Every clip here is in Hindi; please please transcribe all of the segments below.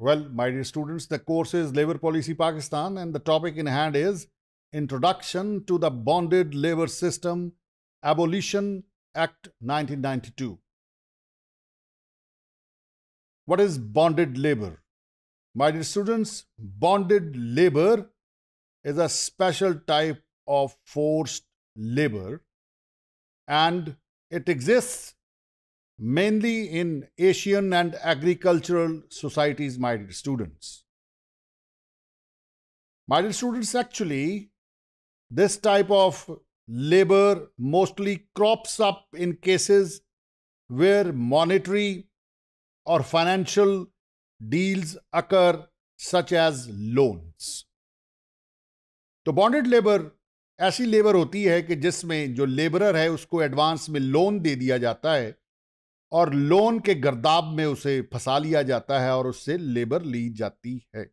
Well, my dear students, the course is Labor Policy Pakistan, and the topic in hand is Introduction to the Bonded Labor System Abolition Act 1992. What is bonded labor? My dear students, bonded labor is a special type of forced labor and it exists mainly in Asian and agricultural societies, my dear students. My dear students, actually, this type of labor mostly crops up in cases where monetary or financial deals occur, such as loans. तो बॉन्डेड लेबर ऐसी लेबर होती है कि जिसमें जो लेबरर है उसको एडवांस में लोन दे दिया जाता है और लोन के गर्दाब में उसे फंसा लिया जाता है और उससे लेबर ली जाती है।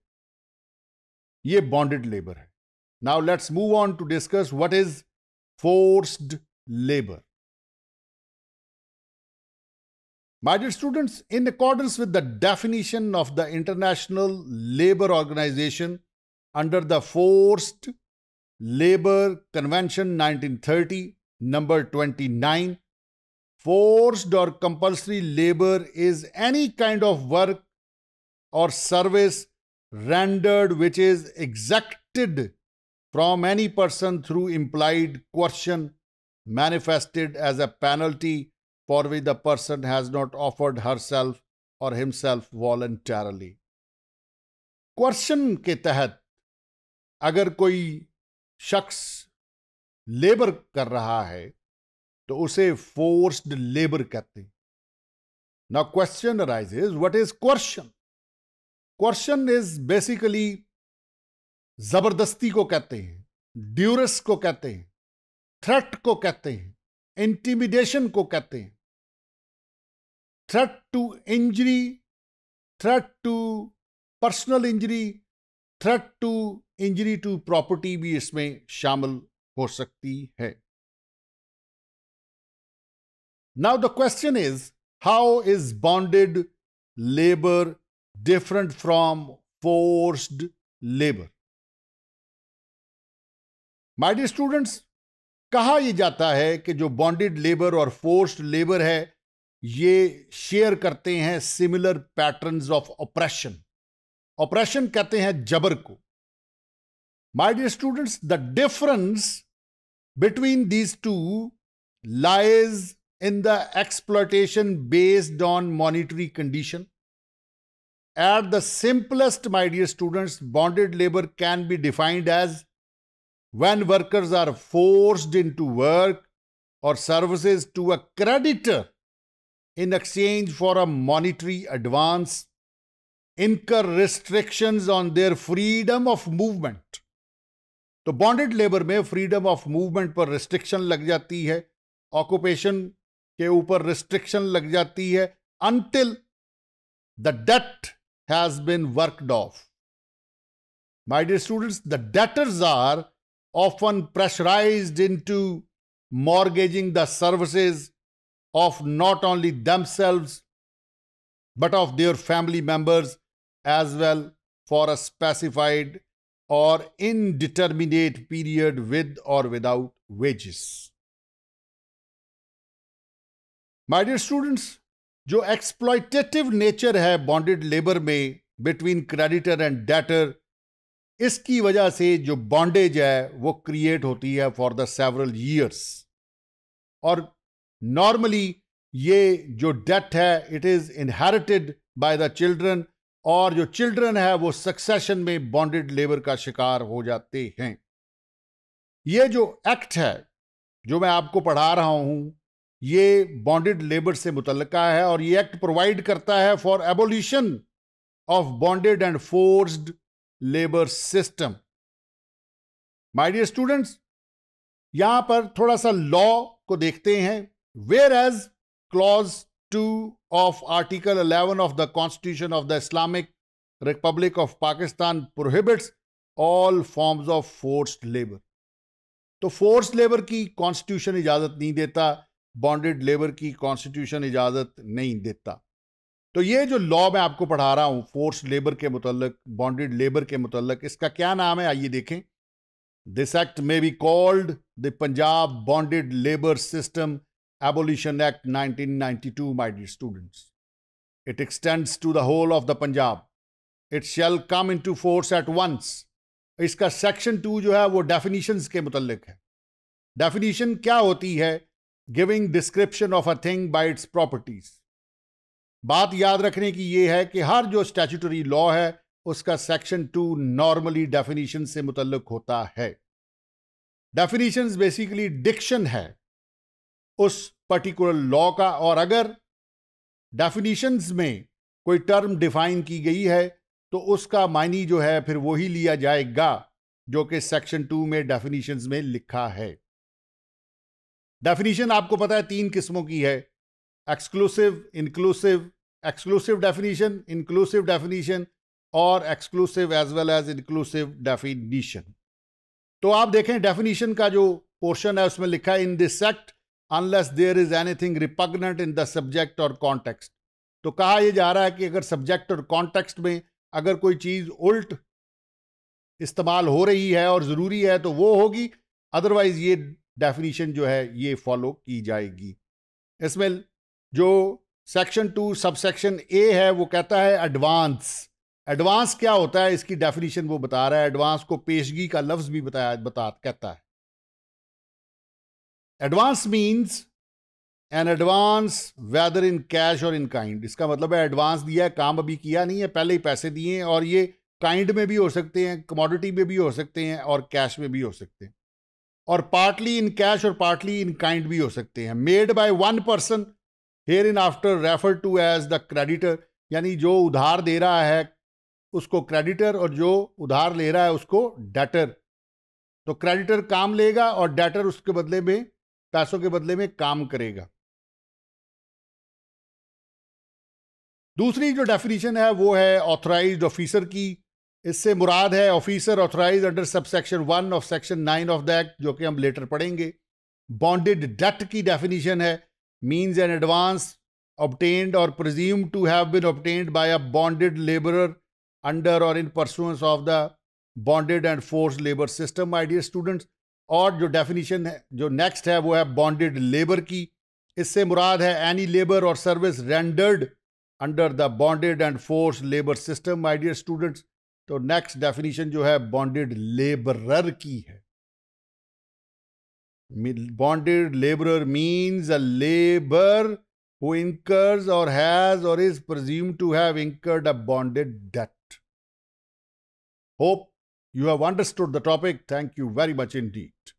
ये बॉन्डेड लेबर है। Now let's move on to discuss what is forced labour my dear students in accordance with the definition of the International Labour Organization under the forced labour convention 1930 number 29 forced or compulsory labor is any kind of work or service rendered which is exacted from any person through implied coercion manifested as a penalty for which the person has not offered herself or himself voluntarily. Question के तहत अगर कोई शख्स लेबर कर रहा है तो उसे फोर्स्ड लेबर कहते हैं। ना question arises what is question question is basically ज़बरदस्ती को कहते हैं ड्यूरस को कहते हैं थ्रेट को कहते हैं इंटिमिडेशन को कहते हैं। Threat to injury threat to personal injury threat to injury to property भी इसमें शामिल हो सकती है। Now the question is, how is bonded labor different from forced labor? My dear students, कहा यह जाता है कि जो बॉन्डेड लेबर और फोर्स्ड लेबर है ये शेयर करते हैं similar patterns of operation operation कहते हैं जबर को my dear students the difference between these two lies in the exploitation based on monetary condition. At the simplest, my dear students, bonded labor can be defined as when workers are forced into work or services to a creditor in exchange for a monetary advance, incur restrictions on their freedom of movement. तो बॉन्डेड लेबर में फ्रीडम ऑफ मूवमेंट पर रिस्ट्रिक्शन लग जाती है ऑक्यूपेशन के ऊपर रिस्ट्रिक्शन लग जाती है until the debt has been worked off my dear students the debtors are often pressurise into mortgaging the services of not only them but of their family members as well for a specified और इनडिटर्मिनेट पीरियड विद और without wages my dear students जो एक्सप्लॉयटेटिव नेचर है बॉन्डेड लेबर में बिटवीन क्रेडिटर एंड डेटर इसकी वजह से जो बॉन्डेज है, वो क्रिएट होती है फॉर द सेवरल ईयर्स और नॉर्मली ये जो डेट है it is inherited by the children और जो चिल्ड्रन है, वो सक्सेशन में बॉन्डेड लेबर का शिकार हो जाते हैं। ये जो एक्ट है, जो मैं आपको पढ़ा रहा हूँ ये बॉन्डेड लेबर से मुतलका है और ये एक्ट प्रोवाइड करता है for abolition of bonded and forced labour system my dear students यहाँ पर थोड़ा सा लॉ को देखते हैं whereas clause two of article 11 of the constitution of the Islamic Republic of Pakistan prohibits all forms of forced labour तो फोर्स लेबर की कॉन्स्टिट्यूशन इजाज़त नहीं देता बॉन्डेड लेबर की कॉन्स्टिट्यूशन इजाज़त नहीं देता। तो ये जो लॉ मैं आपको पढ़ा रहा हूँ फोर्स लेबर के मुतलक बॉन्डेड लेबर के मुतलक इसका क्या नाम है? आइए देखें। This act may be called the Punjab bonded labour system abolition act 1992 my dear students it extends to the whole of the Punjab it shall come into force at once इसका सेक्शन टू जो है, वो डेफिनेशन के मुतलक है। डेफिनेशन क्या होती है? Giving description of a thing by its properties बात याद रखने की यह है कि हर जो स्टैचूटरी लॉ है, उसका सेक्शन टू नॉर्मली डेफिनेशन से मुतलक होता है। डेफिनेशन बेसिकली डिक्शन है उस पर्टिकुलर लॉ का, और अगर डेफिनेशंस में कोई टर्म डिफाइन की गई है तो उसका मायनी जो है, फिर वही लिया जाएगा, जो कि सेक्शन टू में डेफिनेशंस में लिखा है। डेफिनेशन आपको पता है तीन किस्मों की है। Exclusive inclusive exclusive definition inclusive definition और exclusive as well as inclusive definition तो आप देखें डेफिनेशन का जो पोर्शन है उसमें लिखा है in this act unless there is anything repugnant in the subject और कॉन्टेक्स्ट तो कहा यह जा रहा है कि अगर सब्जेक्ट और कॉन्टेक्स्ट में अगर कोई चीज़ उल्ट इस्तेमाल हो रही है और ज़रूरी है तो वो होगी अदरवाइज़ ये डेफिनेशन जो है, ये फॉलो की जाएगी। इसमें जो section two subsection A है, वो कहता है एडवांस एडवांस क्या होता है? इसकी डेफिनेशन वो बता रहा है। एडवांस को पेशगी का लफ्ज भी बताया, बता, कहता है। Advance means an advance whether in cash और इन काइंड इसका मतलब है एडवांस दिया है, काम अभी किया नहीं है, पहले ही पैसे दिए हैं, और ये काइंड में भी हो सकते हैं कमोडिटी में भी हो सकते हैं, और कैश में भी हो सकते हैं। और पार्टली इन कैश और पार्टली इन काइंड भी हो सकते हैं। Made by one person hereinafter refer to as the creditor यानी जो उधार दे रहा है, उसको क्रेडिटर और जो उधार ले रहा है, उसको डेटर तो क्रेडिटर काम लेगा और डेटर उसके बदले में, पैसों के बदले में काम करेगा। दूसरी जो डेफिनेशन है, वो है ऑथराइज्ड ऑफिसर की। इससे मुराद है officer authorise under subsection one of section nine of the act जो कि हम लेटर पढ़ेंगे। बॉन्डेड डेट की डेफिनेशन है। मीन्स एन एडवांस obtained और presume to have been obtained by a bonded laborer under और in pursuance of the bonded and force labour system my dear students और जो डेफिनेशन है, जो नेक्स्ट है, वो है बॉन्डेड लेबर की। इससे मुराद है एनी लेबर और service rendered under the bonded and force labour system my dear students तो नेक्स्ट डेफिनेशन जो है बॉन्डेड लेबरर की है। Bonded labourer means a labour who incurs और हैज़ और is presume to have incurred a bonded debt hope you have understood the topic thank you very much indeed